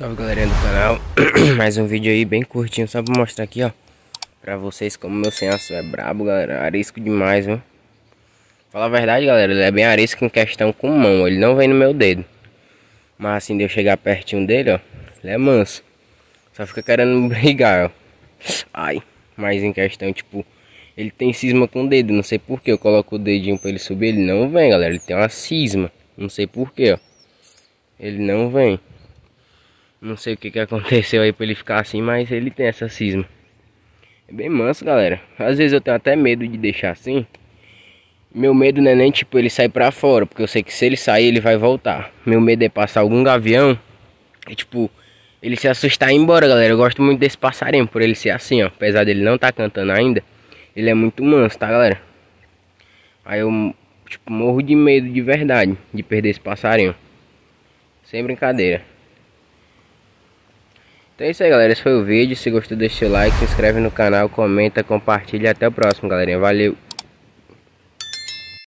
Salve galerinha do canal, mais um vídeo aí bem curtinho só pra mostrar aqui ó. Pra vocês como meu senso é brabo galera, arisco demais viu? Fala a verdade galera, ele é bem arisco em questão com mão, ele não vem no meu dedo. Mas assim de eu chegar pertinho dele ó, ele é manso. Só fica querendo brigar ó. Ai, mas em questão tipo Ele tem cisma com o dedo, não sei porquê Eu coloco o dedinho pra ele subir, ele não vem galera. Ele tem uma cisma, não sei porquê ó. Ele não vem não sei o que, que aconteceu aí pra ele ficar assim, mas ele tem essa cisma. É bem manso, galera. Às vezes eu tenho até medo de deixar assim. Meu medo não é nem tipo ele sair pra fora, porque eu sei que se ele sair ele vai voltar. Meu medo é passar algum gavião e tipo, ele se assustar e ir embora, galera. Eu gosto muito desse passarinho, por ele ser assim, ó. Apesar dele não tá cantando ainda, ele é muito manso, tá, galera? Aí eu, tipo, morro de medo de verdade de perder esse passarinho. Sem brincadeira. Então é isso aí galera, esse foi o vídeo, se gostou deixa o like, se inscreve no canal, comenta, compartilha, até o próximo galerinha, valeu!